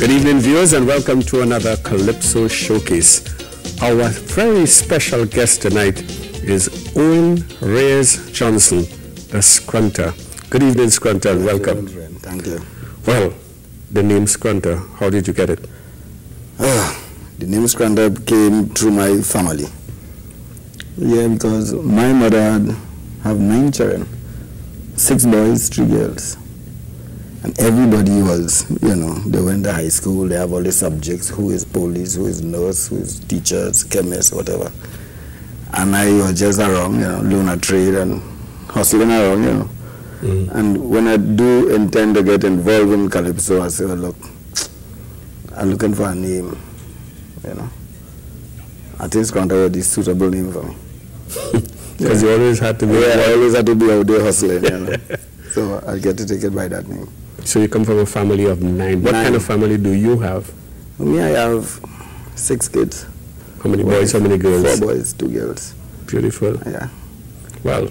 Good evening, viewers, and welcome to another Calypso Showcase. Our very special guest tonight is Owen Reyes Johnson, the Scrunter. Good evening, Scrunter, and welcome. Thank you. Well, the name Scrunter, how did you get it? Ah, the name Scrunter came through my family. Yeah, because my mother had have nine children, six boys, three girls. And everybody was, you know, they went to high school, they have all the subjects, who is police, who is nurse, who is teachers, chemists, whatever. And I was just around, you know, doing a trade and hustling around, you know. Mm. And when I do intend to get involved in Calypso, I say, well, look, I'm looking for a name, you know. I think Scrunter was a suitable name for me. Because you always had to be. Yeah, I always had to be out there hustling, you know. so I get to take it by that name. So you come from a family of nine. What Nine. kind of family do you have? Me, I have six kids. How many boys, how many girls? Four boys, two girls. Beautiful. Yeah. Well,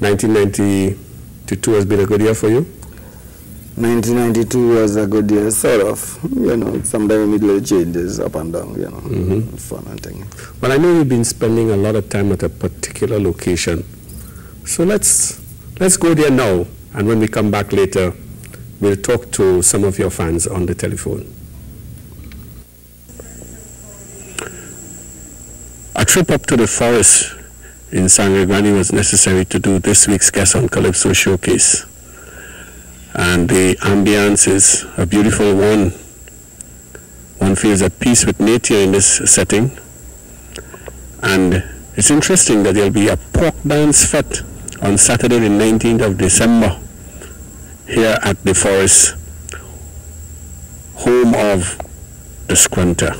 1992 has been a good year for you? 1992 was a good year, sort of. You know, sometimes with little changes up and down, you know. Mhm. Fun and thing. Well, I know you've been spending a lot of time at a particular location. So let's let's go there now, and when we come back later, we'll talk to some of your fans on the telephone. A trip up to the forest in Sangre Grande was necessary to do this week's Guest on Calypso showcase. And the ambience is a beautiful one. One feels at peace with nature in this setting. And it's interesting that there'll be a pork dance fete on Saturday the 19th of December here at the forest, home of the Scrunter.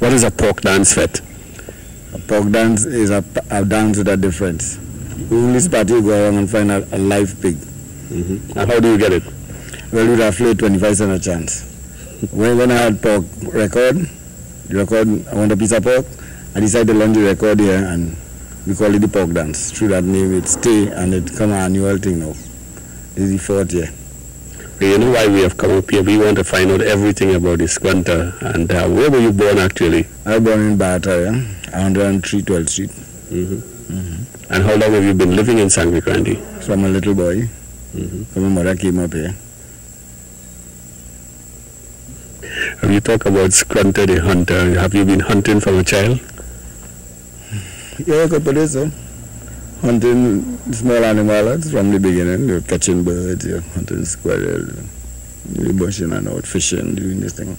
What is a pork dance fete? A pork dance is a, a dance with a difference. In this party, you go around and find a, a live pig. Mm-hmm. And how do you get it? Well, a float, 25 cent a chance. When, when I had pork record, the record, I want a piece of pork, I decided to launch the record here and we call it the pork dance. Through that name, it stay and it come an annual thing now. The fourth year. You know why we have come up here? We want to find out everything about this Scrunter. And uh, where were you born actually? I was born in yeah? 103 12th Street. And how long have you been living in Sangre Grande? From a little boy. Mhm. When my mother came up here. Have you talked about Scrunter the hunter? Have you been hunting from a child? Yeah, I could it so. Hunting small animals from the beginning, you're catching birds, you're hunting squirrel, you're bushing and out, fishing, doing this thing.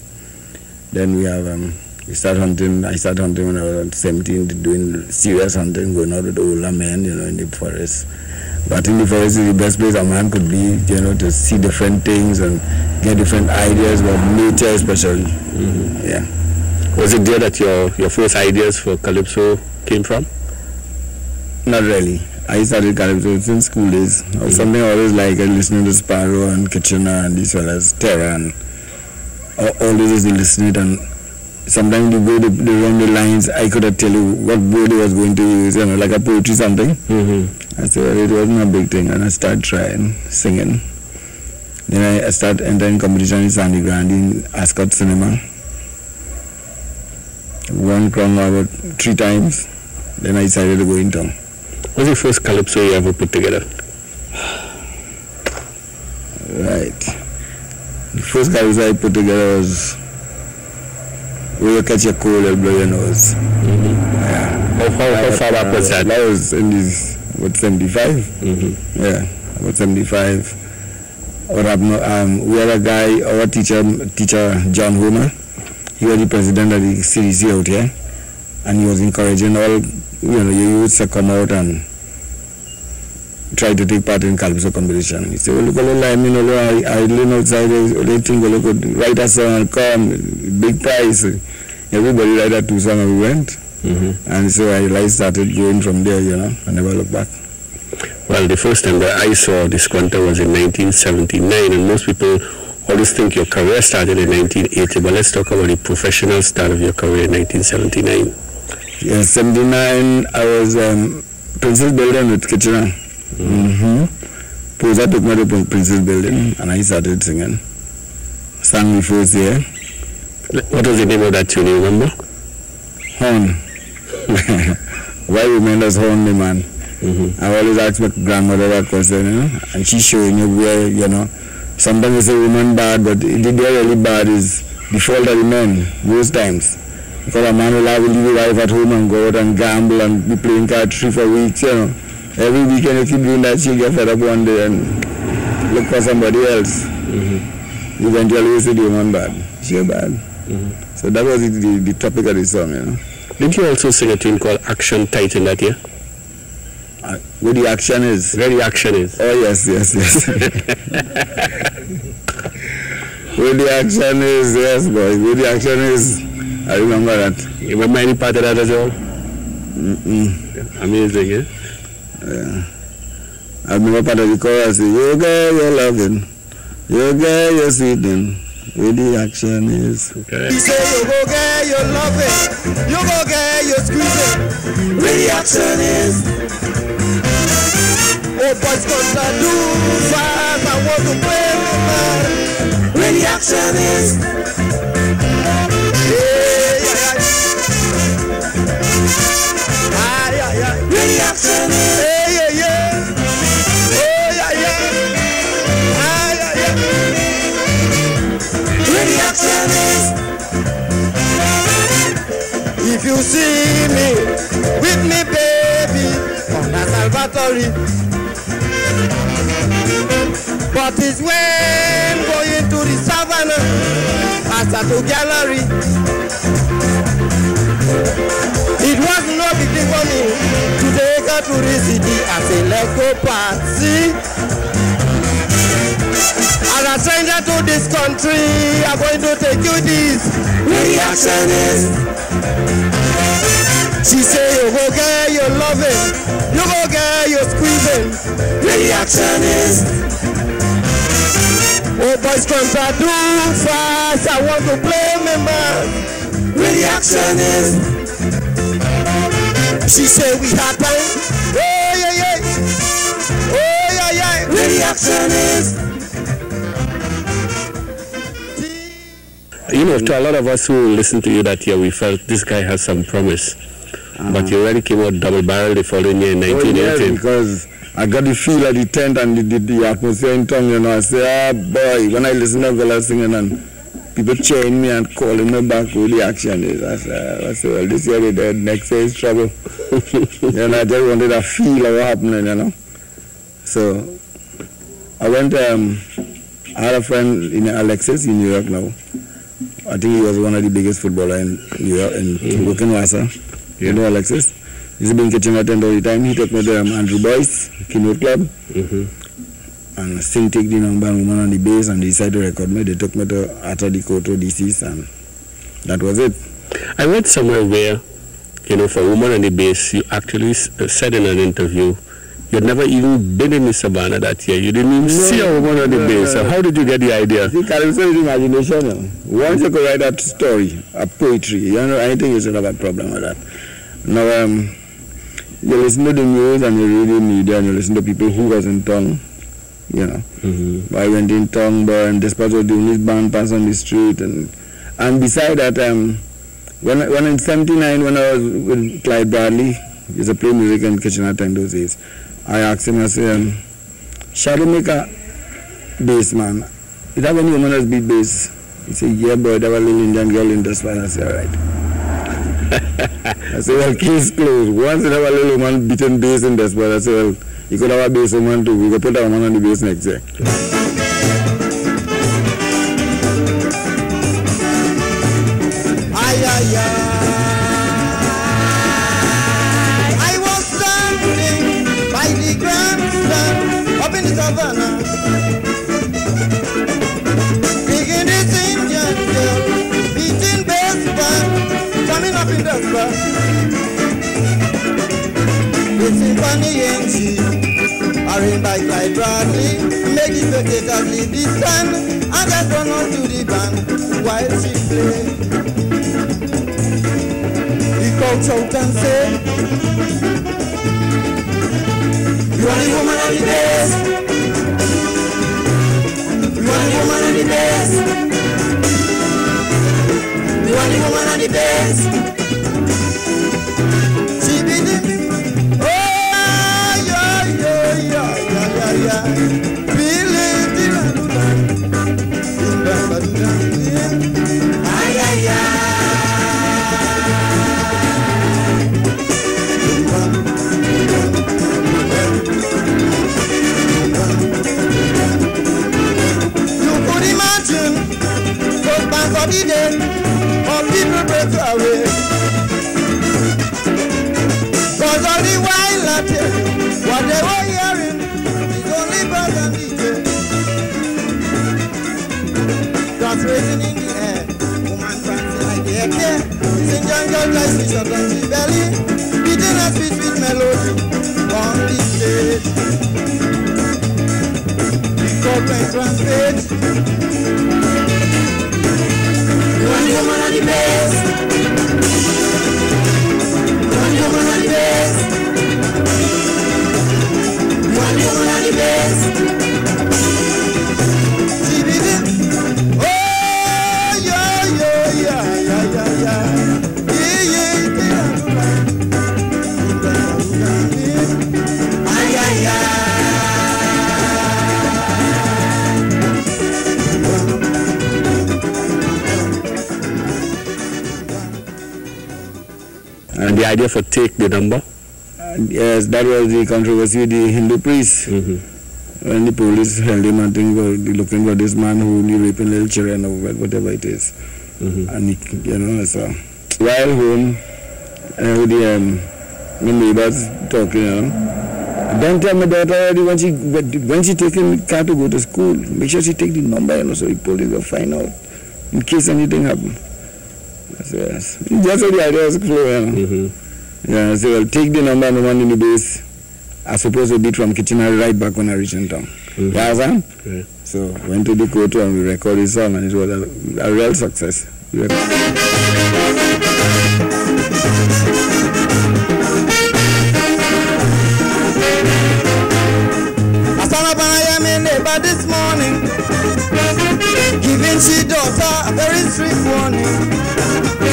Then we have, um, we start hunting, I started hunting when I was 17, doing serious hunting, going out with older men, you know, in the forest. But in the forest is the best place a man could be, you know, to see different things and get different ideas about nature especially. Yeah. Was it there that your, your first ideas for Calypso came from? Not really. I started Calypso since school days. It was something I always like listening to Sparrow and Kitchener and these fellas, Terra and al- always used to listen it and sometimes the way they, they run the lines, I couldn't tell you what word he was going to use, you know, like a poetry something. Mm-hmm. I said, well, it wasn't a big thing and I started trying, singing. Then I, started entering competition in Sangre Grande in Ascot Cinema. Won crown about three times. Then I decided to go in town. What was the first Calypso you ever put together? Right. The first guys I put together was where you catch your cold and blow your nose. How, how, how far back was that? That was in this, what, 75? Mm-hmm. Yeah, about 75. Or um, we had a guy, our teacher, teacher John Homer. He was the president of the CDC out here. And he was encouraging all, you know, your youths to come out and try to take part in Calypso competition. He said, well, look, all I mean, I, I lean outside, they think, well, look, write a song, come, big prize. Everybody write a two song and we went. Mm-hmm. And so I like started going from there, you know, I never looked back. Well, the first time that I saw this Scrunter was in 1979, and most people always think your career started in 1980, but let's talk about the professional start of your career in 1979. Yeah, 79, I was um, Princess Building with Kitchener. Mm-hmm. Posa took me to Prin- Princess Building and I started singing. sang the first year. What was the name of that tune, you remember? Horn. Why remember horn the man? Mm-hmm. I always ask my grandmother that question, you know, and she showing you where, you know, sometimes you say woman bad, but the day really bad is the fault of the men, most times. Because a man will have to leave his wife at home and go out and gamble and be playing card three for weeks, you know. Every weekend you keep doing that, she'll get fed up one day and look for somebody else. Mm-hmm. Eventually you say the woman bad. She bad. Mm-hmm. So that was the, the, the topic of the song, you know. Didn't you also sing a tune called Action Tight in that year? Uh, Where the action is. Where the action is. Oh yes, yes, yes. Where the action is, yes, boy. Where the action is, I remember that. You remember any part of that as well? Mm-mm. Amazing, eh? Yeah. I remember part of the chorus. You get your loving, you get your sweeting. Where the action is. Okay. You say you go get your loving, you go get your squeezing. Where the action is. Oh, boys gonna do fast, I want to play man. Where the action is. If you see me with me baby on a Salvatore. But it's when going to the savannah Past to gallery It was no big thing for me to take her to the city as a Lego party As a stranger to this country, I'm going to take you this. Where the action is. She say you go get your loving, you go get your squeezing. Where the action is. Oh boys come to do fast, I want to play me man. Where the action is. She said we had time. Oh yeah yeah. Oh yeah yeah. Where the action is. You know, to a lot of us who listened to you that year, we felt this guy has some promise. But you already came out double barrel the following year in Oh, yes, 1918. because I got the feel of the tent and the, the, the atmosphere in town, you know. I say, ah, boy, when I listen to Vela singing and people chain me and calling me back, who the action is. I say, I say well, this year they dead, next year is trouble. and I just wanted a feel of what happening, you know. So I went, um, I had a friend in Alexis in New York now. I think he was one of the biggest footballer in New York, in Wassa. You know Alexis? He's been catching my attend all the time. He took me to um, Andrew Boyce, Keynote Club, Mhm. And Sing take the number and woman on the bass and they decided to record me. They took me to Ata the Koto DCs and that was it. I read somewhere where, you know, for Woman on the Base, you actually s- uh, said in an interview you'd never even been in the Savannah that year. You didn't even see a woman on the no, base. So no. how did you get the idea? See, Calypso is imagination. Once you could write that story, a poetry, you know, anything you should have a problem with that. Now, um, you listen to the news and you read the media and you listen to people who was in town, you know. Mm-hmm. I went in but and despite was doing his band pass on the street and and beside that, um, when when in '79 when I was with Clyde Bradley, he used to play music in Kitchener time those days. I asked him, I said, um, shall we make a bass man? Is that when you want us beat bass? He said, yeah, boy, there was a little Indian girl in the spine. I said, all right. I said, well, case closed. Once there was a little woman beating bass in the spine, I said, well, you could have a woman too. We could put woman on the bass next year. they can be distant and run on to the band while she play. The coach out and say, You are the woman of the best. You are the woman of the best. You are the woman of the best. accident or people break away. Cause all the while at what they were hearing is only birds and beaches. That's raising in the air, woman prancing like the air. She's in jungle like she shot on the belly, beating a sweet, sweet melody on the stage. The corporate rampage. Woman And the take the number? And yes, that was the controversy with the Hindu priest. Mm-hmm. When the police held him and think, looking for this man who only raping little children or whatever it is. Mm-hmm. And he, you know, so while home, I heard the, um, the neighbors talking, you know. Don't tell my daughter already when she when she taking car to go to school. Make sure she take the number, you know, so the police will find out in case anything happen. Yes. That's how the idea was flow, you know. Mm-hmm. Yeah, so well, take the number and the one in the base. I suppose to beat from Kitchener right back when I reached in town. Mhm. You understand? Right. So went to the court and we recorded the song and it was a, a real success. We I stand up and I am a neighbor this morning, giving she daughter a very strict warning.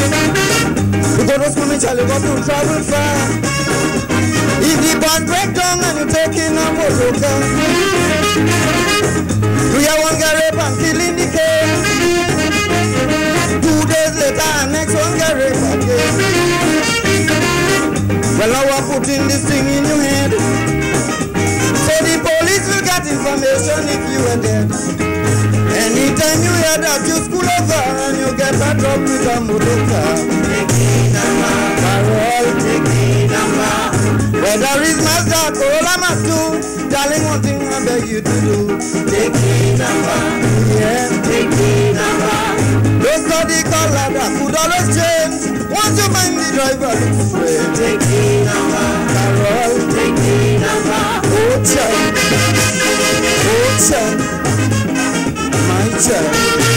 Because those women shall got to travel far. If the bus break down and you're taking a car, we are one get rape and kill in the case. Two days later, next one get rape again. Well, now I'm putting this thing in your head. So the police will get information if you are dead. Anytime you hear that you school over and you get a drop with a motor car. Carol, whether it's Mazda, Corolla, Mazda, darling, one thing I beg you to do. Take the number. Yeah. Take the number. Don't study color, that could always change. Once you find the driver. Take the number. Carol, take the number. Oh, child. Oh, child. My child.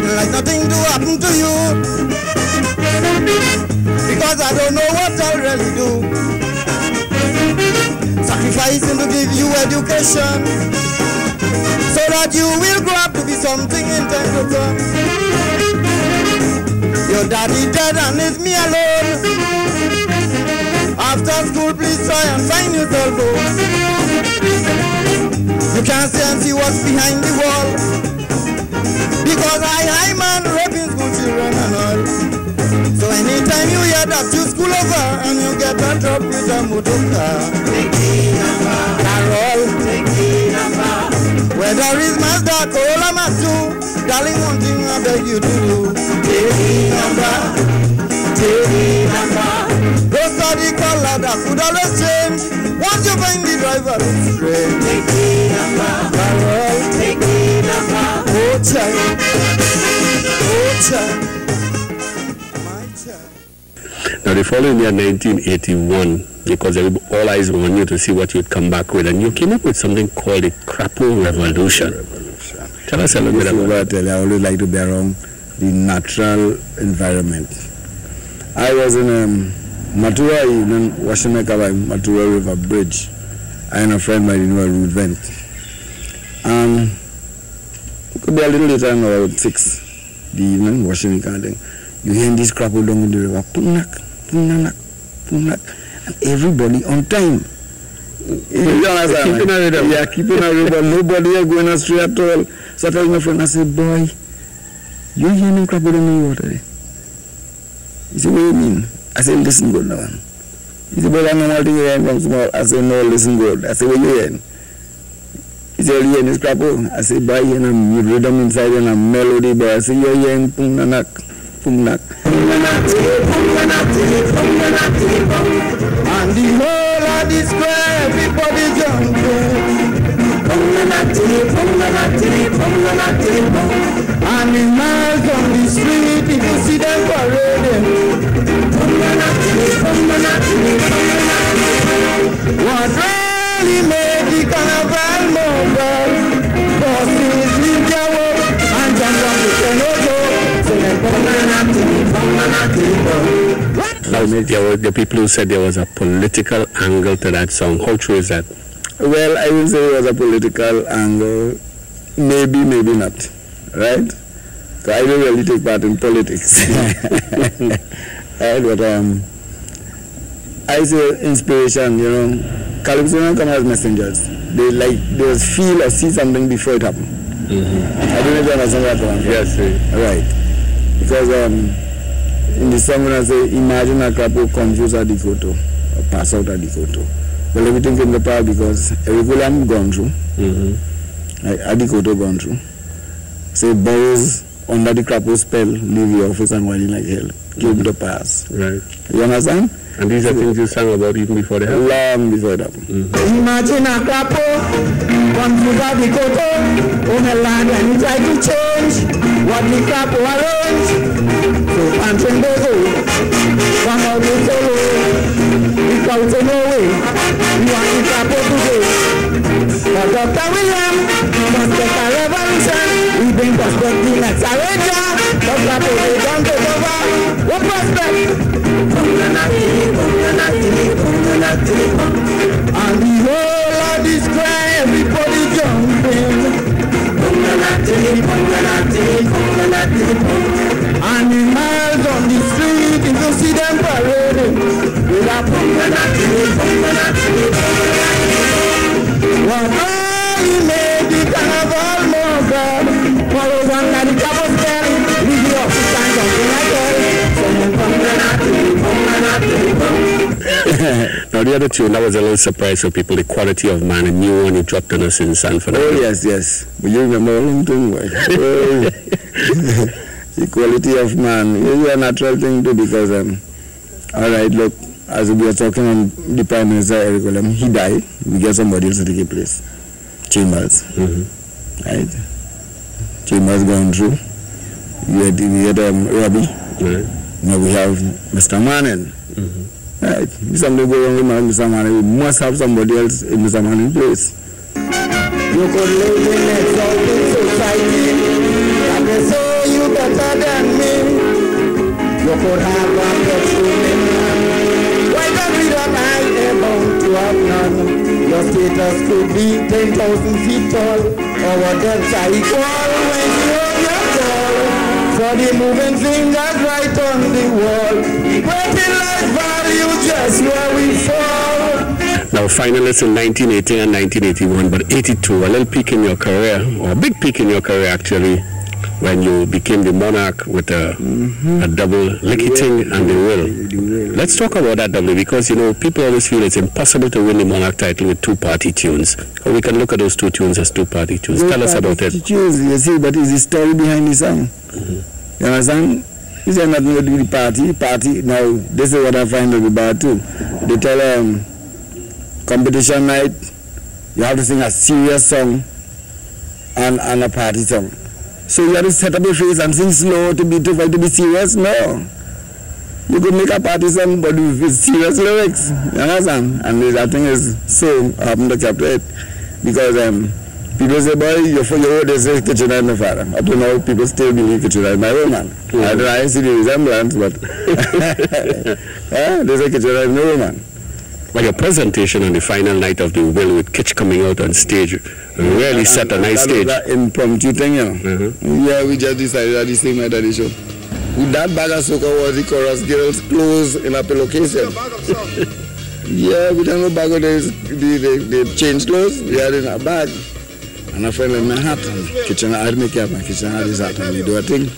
I wouldn't like nothing to happen to you. Because I don't know what I'll really do. Sacrificing to give you education. So that you will grow up to be something in time to come. Your daddy dead and it's me alone. After school, please try and find yourself home. You can't see and see what's behind the wall. Because I, I man, raping school children and all. So anytime you hear that you school over and you get a drop with a motor car. Take. Carol. Whether it's Mazda, Corolla, Mazda, darling, one thing I beg you to do. Take the number. Take the number. Don't study color, that could always change. Once you find the driver, look straight. Take the number. Carol. Take the number. Oh, child. Oh, child. My. Now, the following year, 1981, because all eyes were on you to see what you'd come back with, and you came up with something called the Crapo Revolution. Tell us a little bit about what I that. I always like to be around the natural environment. I was in um, Matua Evening, Washameka by Matua River Bridge. I and a friend by the name of Ruth Vent. Um, it could be a little later than about six, the evening, washing kind of thing. You hear this crap down in the river, pumnak, pumnak, pumnak, and everybody on time. You understand? Keeping a rhythm. Yeah, keeping a rhythm. Nobody are going astray at all. So I tell my friend, I said, boy, you hear me crap down in the water. eh?" He said, what do you mean? I said, listen good now. He said, but I know what you hearing from small. I said, no, listen good. I said, what you hearing? He said, you hearing this crap? I said, boy, you hearing a rhythm inside and a melody, boy. I said, you're hearing pum nanak, pum nak. And the whole of the square, everybody jumping. Animals on the street, you see them parading. What really made Now, there were the people who said there was a political angle to that song. How true is that? Well, I will say it was a political angle. Maybe, maybe not. Right? 'Cause I don't really take part in politics. right? But um, I say inspiration, you know, Calypso come as messengers. They like, they feel or see something before it happens. I don't know if you understand I'm saying. Yes, Right. Because um, in the song when I say, imagine a crapo confuse a Dikoto or pass out a Dikoto. Well, everything came to pass because every I'm gone through, hmm like Dikoto gone through. Say, boys under the crapo spell, leave the office and whining like hell. Came the pass. Right. You understand? And these are things you sang about even before they happened. Long before it happened. Mm-hmm. Imagine a crapo, one foot of the koto, on a land and he try to change what the crapo arrange. So Pantren Bozo, come out with solo, we come to no way, we want the crapo to go. But Dr. William, must get a revolution, we bring perspective next arranger, the crapo what prospect? And the whole of the square, everybody jumping. Animals on the street, you see them parading, with a What really made Now, the other tune, that was a little surprise for people, The Quality of Man, a new one you dropped on us in San Fernando. Oh, yes, yes. But you remember all them thing, boy. Oh. quality of man. It's a natural thing too because, um, all right, look, as we are talking on the Prime Minister, Eric he died. We get somebody else to take his place. Chambers, Mhm. right? Chambers gone through. We had, we had um, Robbie. Right. Now we have Mr. Manning. Mhm. Right. Something go wrong with Mr. Manning, we must have somebody else in Mr. Manning's place. You could live in a exalted society and they say you better than me. You could have a petroleum. Why don't we that I am bound to have none? Your status could be 10,000 feet tall. Our debts are equal when you own your call. The moving fingers right on the wall. Value just where we fall. Now, finalists in 1980 and 1981, but 82, a little peak in your career, or a big peak in your career actually, when you became the monarch with a, mm-hmm. a double Licky Ting and the will. Let's talk about that double because you know people always feel it's impossible to win the monarch title with two party tunes. Or we can look at those two tunes as two party tunes. Tell us about it. Tunes, you see, but it's the story behind the song. Mm-hmm. You understand? This has nothing to do with the party. Party, now, this is what I find bad too. They tell um, competition night, you have to sing a serious song and, and a party song. So you have to set up your face and sing slow to be to, to be serious? No. You could make a party song but with serious lyrics. You understand? And I think is so happened to chapter 8 because um, people say, boy, you're for your they say Kitchener is my father. Up to now, people still believe Kitchener is my woman. I don't I see the resemblance, but yeah, they say Kitchener is my woman. Well, your presentation on the final night of the will with Kitch coming out on stage really set a nice that stage. Was an impromptu thing, you know. Mhm. Yeah, we just decided at the same night at the show. With that bag of soca was the chorus girls' clothes in a pillowcase. Yeah, we don't know bag of this, the, the, the change clothes, we had in a bag. And a friend in my hat, and kitchen, I had make up my kitchen, had his hat, and we do a thing.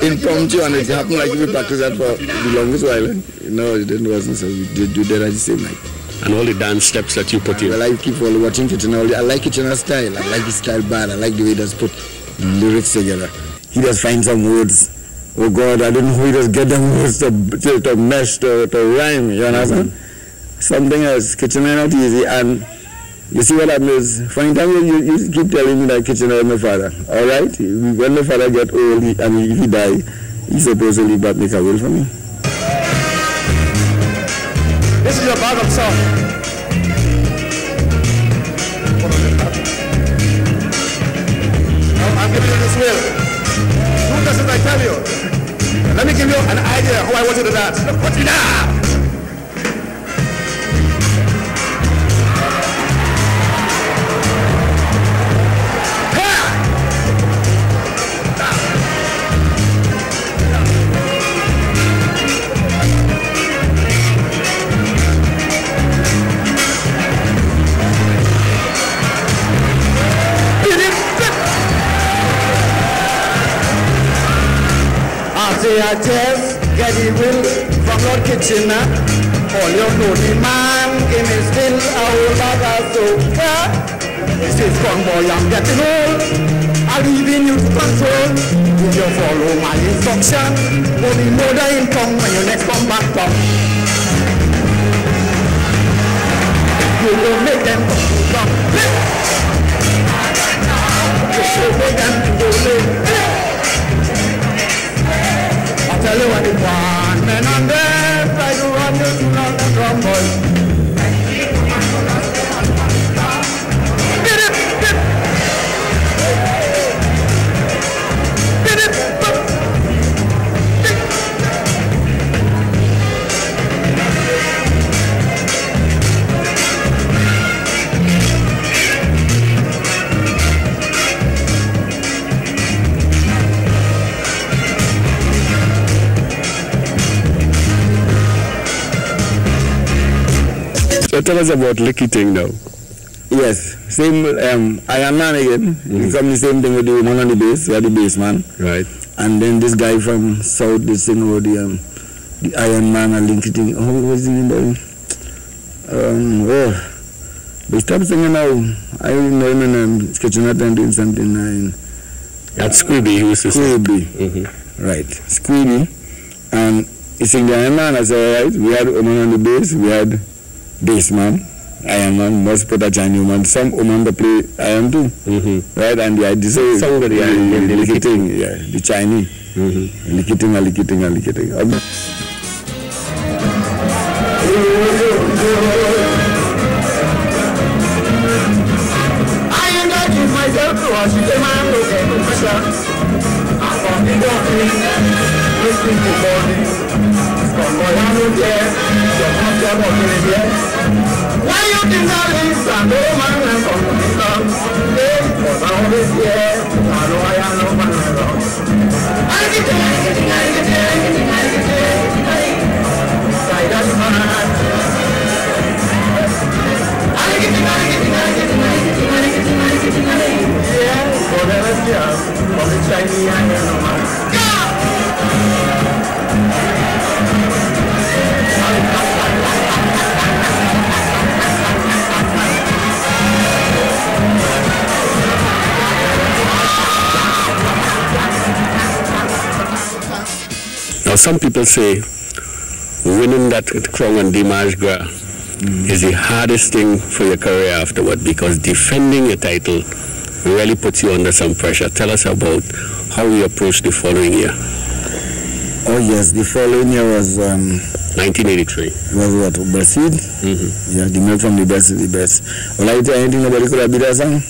Impromptu, and it happened like we practiced that for the longest while. You know, it didn't wasn't so we did do that at the same night. And all the dance steps that you put in. Well, I keep on watching Kitchener. I like Kitchener's style. I like his style bad. I like the way he does put lyrics together. He does find some words. Oh God, I don't know he does get them words to, to, to mesh, to, to rhyme. You understand? Mm-hmm. something else. Kitchen is not easy. And you see what happens from time you, you, keep telling me that kitchen is my father. All right? When my father get old he, and if he die, he's supposed to leave back make a will for me. This is your bag of song. I'm giving you this will. Do just as I tell you. Let me give you an idea how I want you to dance. Look, what you now? I just get it will from Lord Kitchener. All your the man give me still a whole bag of soca. He says, come boy, I'm getting old. I'm leaving you to control. If you follow my instruction, only know the income when you next come back from. You will make them come. You should make them go live tell you what it want. Men on there try to run you to London drum tell us about Licky Ting now. Yes, same um, Iron Man again. Mm-hmm. It's the same thing with the woman on the bass, we are the bass man. Right. And then this guy from South, this thing about the um, the Iron Man and Licky Ting. Oh, what was the name of Um, oh. But stop singing now. I him um, sketching at and doing something. And, That's Squeeby, who was the Squeeby. Mm-hmm. Right. Squeeby. And he sing the Iron Man. I said, right, we had man on the bass, we had bassman. I am a most put a Chinese man. Some woman that play I am too. Mm-hmm. Right? And I say somebody yeah, the, the, the, yeah, the Chinese. Mm-hmm. Likiting, likiting, likiting. I am not in myself to pressure. I'm on the doctrine, listening to body. ọ̀yá ló jẹ ìjọ̀kan tí ọmọ kiri jẹ. wáyé ti sáré sàdó máa ń rẹ̀ kọ̀ọ̀kan nìkan lé ọ̀sán orí sí ẹ àlọ́ ayá ló máa ń rẹ̀ lọ. Àìdájú máa ń rẹ̀. Yeah, for the rest of the time, for the Chinese, I don't know. Ayé ló máa ń. Now, some people say winning that crown on Dimanche Gras mm. is the hardest thing for your career afterward because defending your title really puts you under some pressure. Tell us about how you approached the following year. Oh yes, the following year was um, 1983. Was what Brazil? Mm-hmm. Yeah, the milk from the best is the best. Well, I tell anything nobody could have beat that song.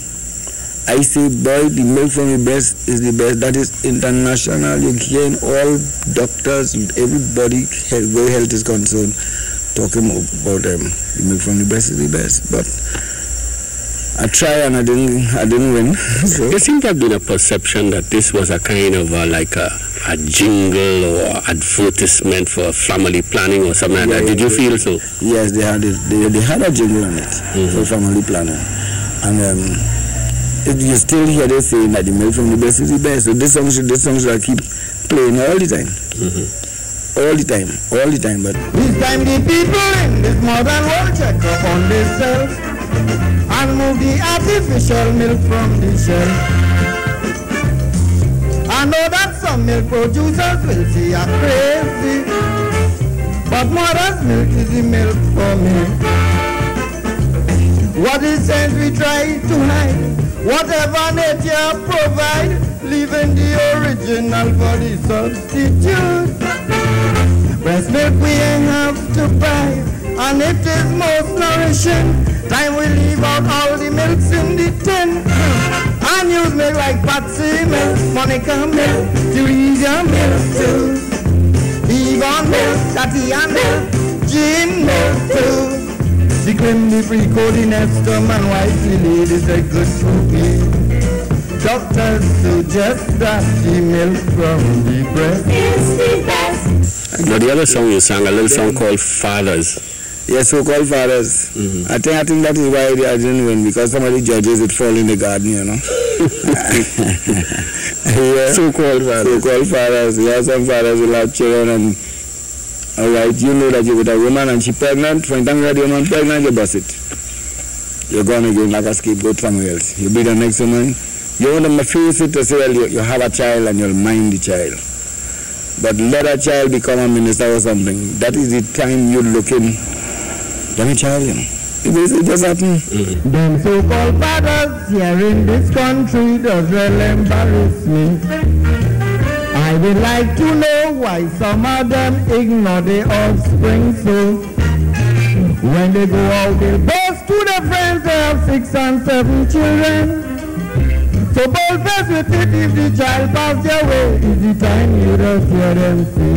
I say, boy, the milk from the breast is the best. That is international. You hear all doctors, everybody, where health is concerned, talking about them. The milk from the breast is the best. But I try and I didn't, I didn't win. so. There seems to have been a perception that this was a kind of uh, like a, a jingle or advertisement for family planning or something like yeah, that. Did you feel so? Yes, they had it. They, they had a jingle on it mm-hmm. for family planning, and. Um, you still hear they saying that the milk from the best is the best. So this song should, this song should I keep playing all the time. Mm-hmm. All the time, all the time. But this time the people in this modern world check up on themselves and move the artificial milk from the shelf. I know that some milk producers will see I'm crazy. But mother's milk is the milk for me. What is sense we try to hide? Whatever nature provide, leaving the original for the substitute. Breast milk we ain't have to buy, and it is most nourishing. Time we leave out all the milks in the tin. And use milk like Patsy milk, Monica milk, Teresa milk too. Yvonne milk, Tatiana milk, Jean milk too. The cream, the free the nestum and white ladies are good to me. Doctors suggest that she milk from the breast is the best. Now the other song you sang, a little song called Fathers. Yes, so-called fathers. Mhm. I think I think that is why they didn't win because somebody judges it fall in the garden, you know. yeah. So-called fathers. So-called fathers. There are some fathers who have children and all right, you know that you're with a woman and she pregnant. From time the woman pregnant, you bust it. You're going to like a scapegoat somewhere else. You'll be the next woman. You want to face it to say, well, you, you have a child and you'll mind the child. But let a child become a minister or something. That is the time you're looking. Damn it, child, you know. It, is- it just happen. Mm-hmm. Them so-called fathers here in this country does well embarrass me. I would like to know why some of them ignore their offspring so. When they go out, they boast to their friends they have six and seven children. So bold face with it if the child pass your way, is the time you just hear them say.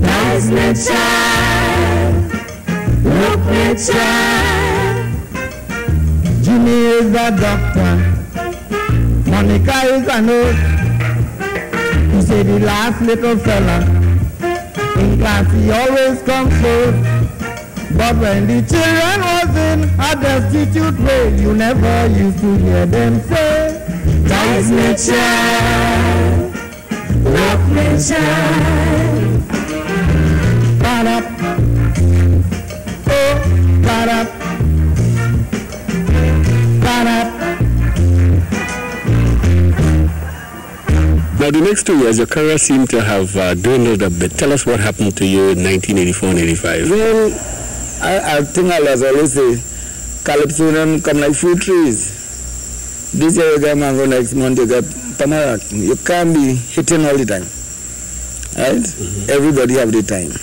That's my child. Look, my child. Jimmy is a doctor. Monica is a nurse. He said the last little fella in class he always comes first. But when the children was in a destitute way, you never used to hear them say, That's my child. Look, my child. Now the next two years, your career seemed to have uh, dwindled a bit. Tell us what happened to you in 1984 and 85. Well, I, I think I was always say, calypso come like fruit trees. This year you get mango, next month you get tamarack. You can't be hitting all the time. Right? Everybody have the time.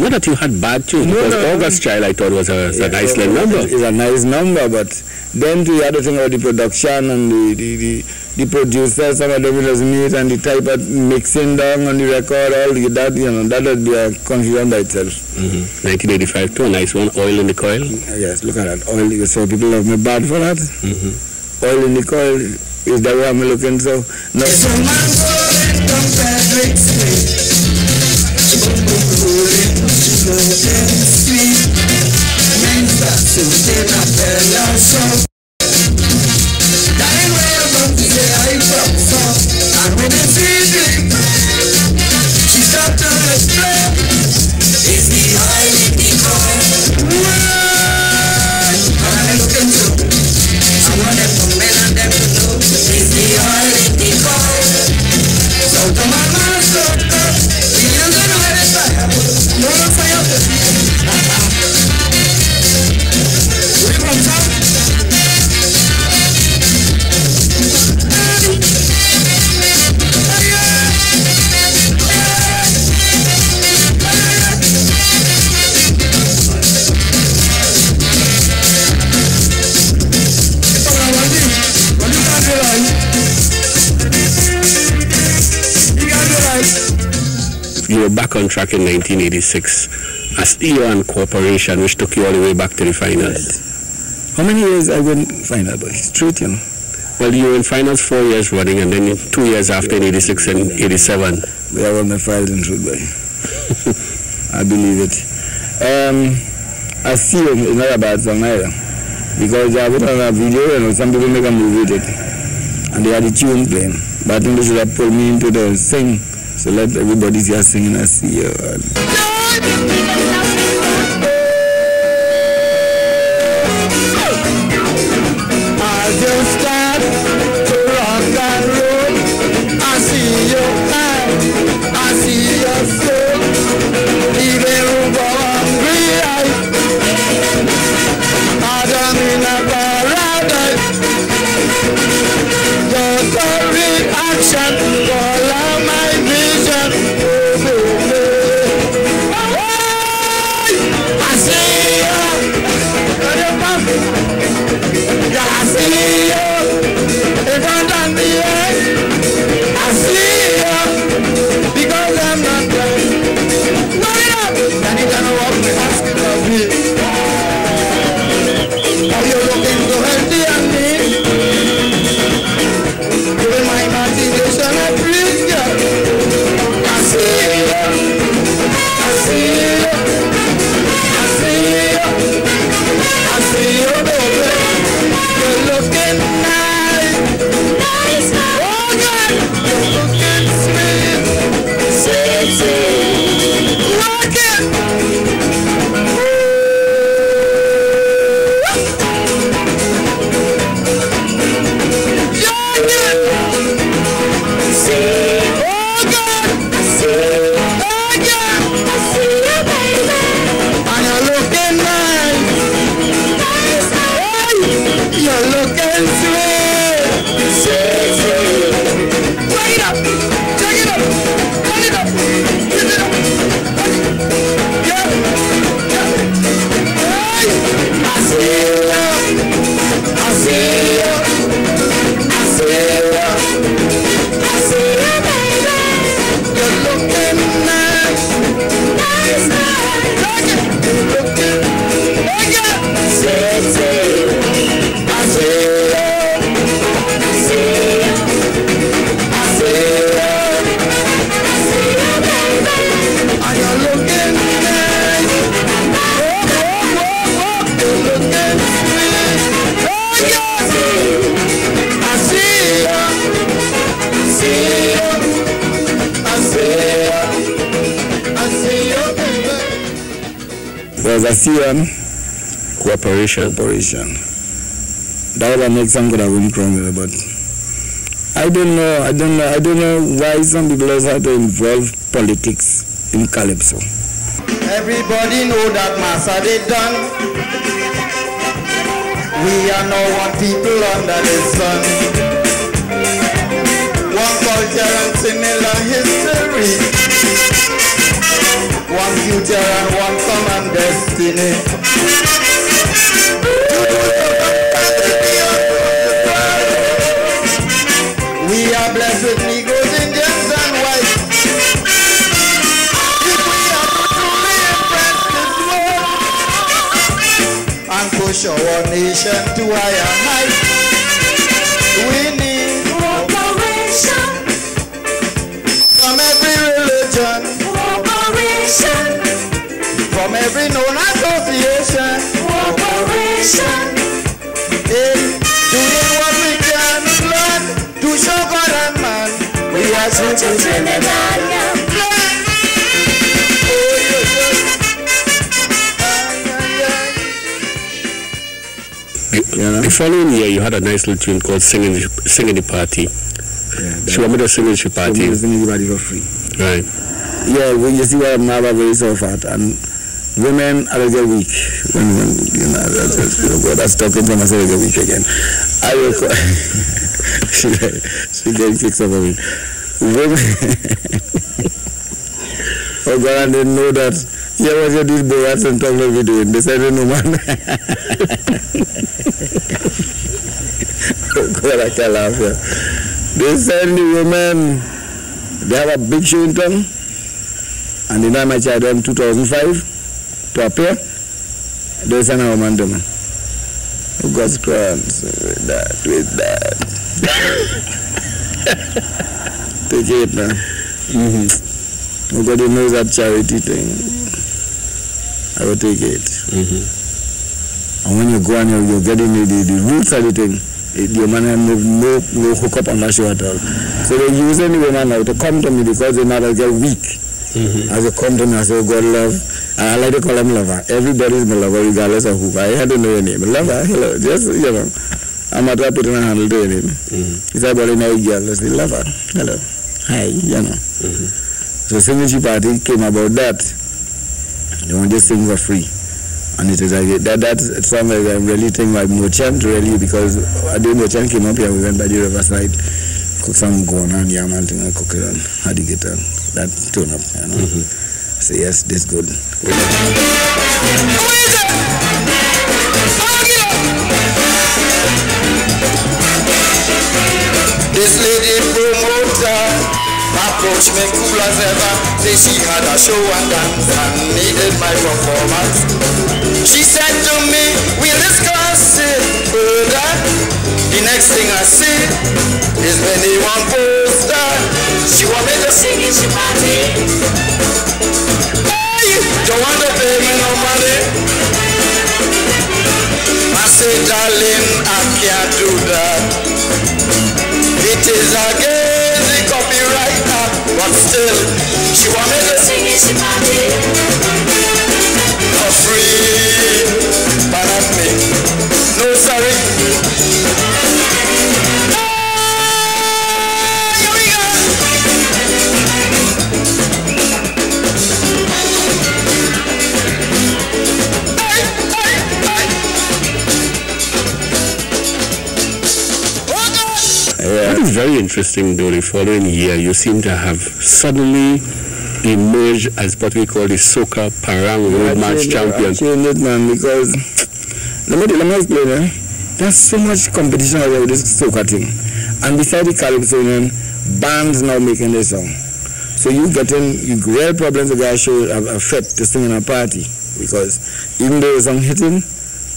Not that you had bad tunes, No, because no. August Child I thought was a, was a nice so number. It's a nice number, but then the other thing about the production and the, the, the, the producers, some of them will meet and the type of mixing down on the record, all the, that, you know, that would be a confusion by itself. hmm 1985 too, a nice one, Oil in the Coil. Yes, look at that. Oil, so people love me bad for that. hmm Oil in the coil is the way I'm looking, so no. You were back on track in 1986 as Eon Corporation, which took you all the way back to the finals. How many years I went final, but straight, you know. Well, you were in finals four years running, and then two years after in 86 and 87. We have all my files in truth, boy. I believe it. Um, I see it, it's not a bad song either. Because I put on a video, you know, some people make a movie with it. And they had the tune playing. But I think they should have pulled me into the sing. So let everybody here singing I see you. Uh, There's a CM Cooperation. That would make some could have win Cromwell, but I don't know. I don't know. I don't know why some people also have to involve politics in Calypso. Everybody know that Massa they done. We are now one people under the sun. One culture and similar history. One future and one common destiny. We are blessed with Negroes, Indians, and whites. If we are truly impress this world and push our nation to higher heights, from every known association, cooperation. in doing what we can learn to show God and man. We are Such a Trinidad. The, You know? the following year, you had a nice little tune called "Singing the, Singing the Party." Yeah, She wanted to sing the so party, we sing everybody for free. right? Yeah, well, you see what I'm now very so fat and women are get weak when you know that's, that's, you talking to myself get weak again. I will call, she she getting up of it. Women Oh God, I didn't know that. Yeah, what you did Boaz and talk like we doing. They said no man. oh God, I can't laugh here. They send the women they have a big show in town and the night my child in 2005 to appear they send a woman to me oh God's grants with that with that take it now Mm-hmm. nobody knows that charity thing I will take it Mm-hmm. and when you go and you're, you're getting the, the, the roots of the thing it, your man have no, no, no hook up on that show at all so they use any woman now to come to me because they now get weak Mm-hmm. As they come to me, I say, God love. I like to call him lover. Everybody's my lover, regardless of who. I had to know your name. Lover, hello. Just, you know, I'm not that to a handle your name. Mm-hmm. He said, but in a girl, I say, lover, hello. Hi, you know. Mm-hmm. So Singing Party came about that. They want to sing for free. And it is like, that, that song I'm really think like Mochan really, because I did Mochan came up here, we went by the riverside. cook some corn and yam and thing and cook it and had it and that turn up, you know. I say, yes, this good. This lady promoter approached me cool as ever. Say she had a show and dance and needed my performance. She said to me, we'll discuss it further. The next thing I see is Benny one poster. She want me to sing in she party. Don't want to pay me no money. I say, darling, I can't do that. It is against the copyright but still, she want me to sing it, she party for free. Very interesting, though. The following year, you seem to have suddenly emerged as what we call the Soca Parang Road March champion. It, man, because let me, let me explain, eh? There's so much competition out there with this soca thing. And beside the Calypsonian, bands now making their song. So you getting you real problems the guys show a, a fit to sing in a party. Because even though the song hitting,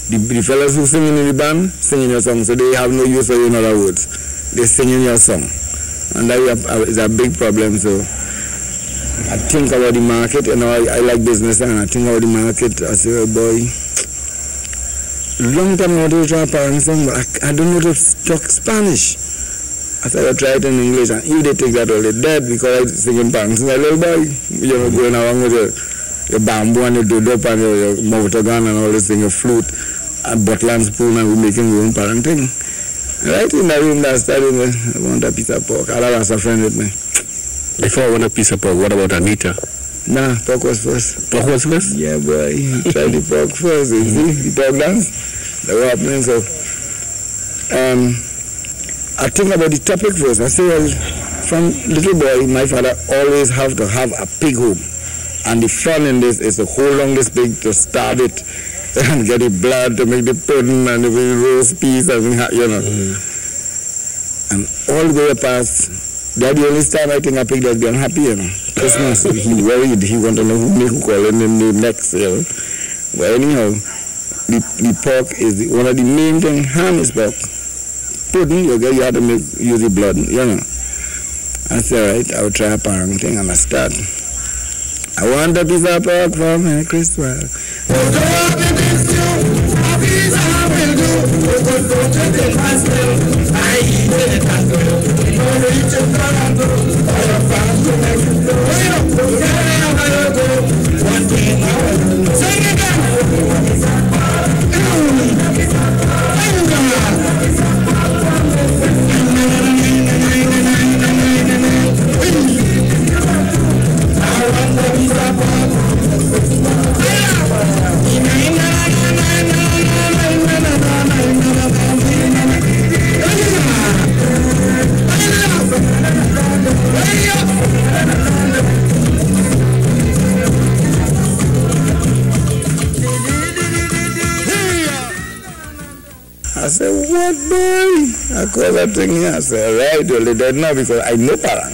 the, the fellas who singing in the band singing your song, so they have no use for you in other words. They're singing your song. And that uh, is a big problem. So I think about the market, you know, I, I like business and I think about the market. I say, oh boy, long time now to parang song, but I, I don't know to talk Spanish. I said I try it in English and if they take that all they dead because I sing in parang a little boy, you know, going around with your, your bamboo and your dudop and your, your motogan and all this thing, your flute and bottle and spoon and we're making our own parenting. Right in the room that want a piece of pork. I have a friend with me. Before I want a piece of pork, what about Anita? Nah, pork was first. Pork was first? Yeah, boy. Try the pork first. You see, the pork dance. That was happening. So, um, I think about the topic first. I say, well, from little boy, my father always have to have a pig home. And the fun in this is to hold on this pig to starve it and get the blood to make the pudding and the roast peas and, you know. Mm-hmm. And all the way past, that the only time I think a pig that be unhappy, you know. Christmas, he worried, he want to know who make who call him in the next, you know. But anyhow, the, the pork is the, one of the main thing, ham is pork. Pudding, you get, you have to make, use the blood, you know. I say, all right, I'll try a parang thing and I start. I want a piece of pork for my Christmas. Thank you. I said, what boy? I call that thing here. I said, right, well, dead now because I know Parang.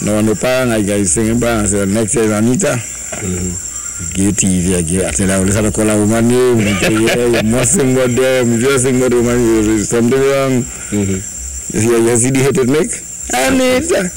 No, no Parang, I got singing Parang. I said, next year is Anita. Give TV, I give, I said, I will have to call a woman name. Yeah, you must sing about them. You just sing about woman, you something wrong. See, you see the hit it make? Anita.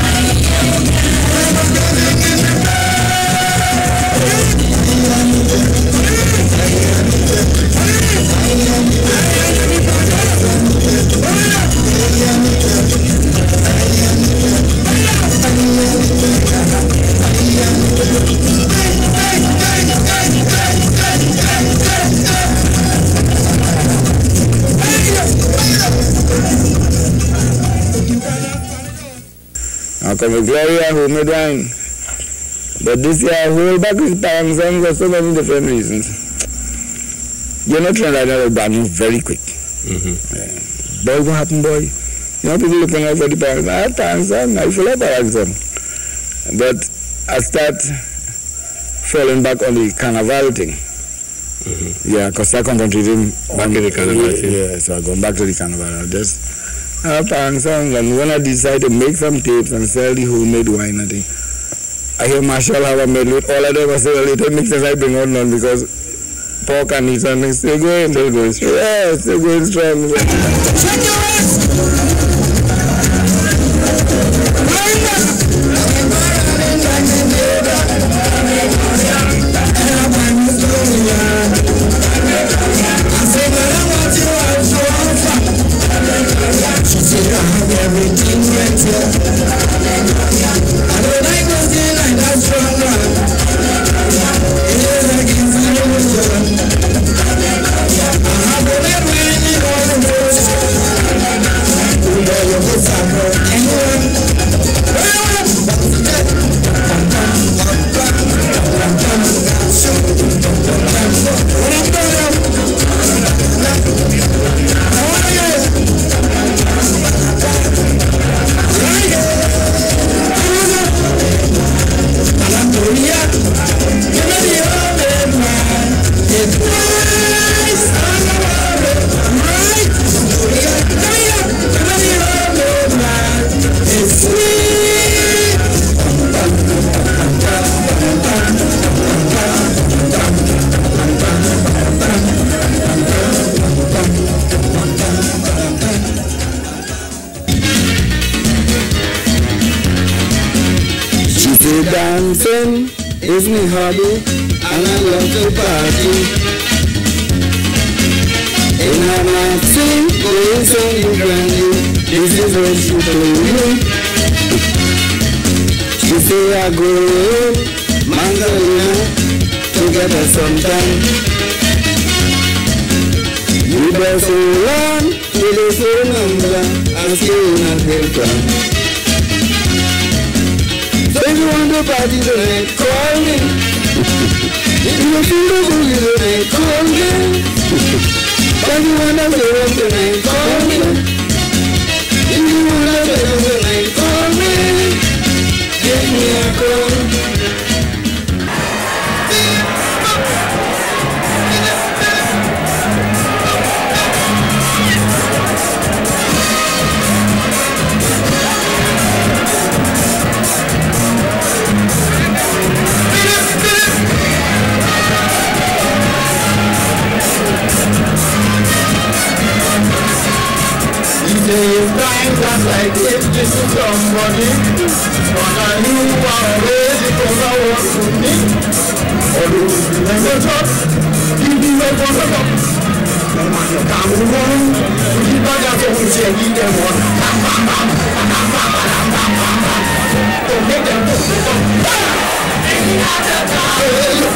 with Gloria homemade wine. But this year, I hold back with Parang for so many different reasons. You know, Trinidad is brand new very quick. Mm-hmm. Boy, what happened, boy? You know, people looking out for the Parang. I have Parang Song, I feel like Parang Song. But I start falling back on the carnival thing. Mm-hmm. Yeah, because I concentrating Back in the carnival. Yeah, so I go back to the carnival. I just have Parang Song. And when I decide to make some tapes and sell the homemade wine, I think, I hear Marshall have a medley with all of them. I say, well, later mixes I bring out none because pork and meat and things still going. Still going strong. Yeah, still going strong. Shake your ass. She On to the number So if you want to party tonight, call me. if you feel the tonight, call me. but you want to play up tonight, call me. If you want to play up tonight, call me. Give me a call. Say time just like if this is somebody But I knew already because I was with me Although you never talk You do not want to talk No man you can't move on You don't have to say you them one Don't make them go Any other time You